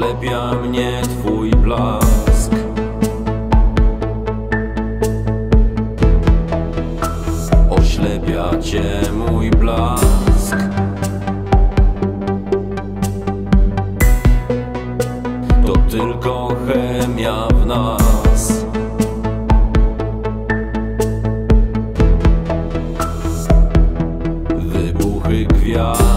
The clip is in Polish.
Oślepia mnie twój blask. Oślepia cię mój blask. To tylko chemia w nas. Wybuchy gwiazd.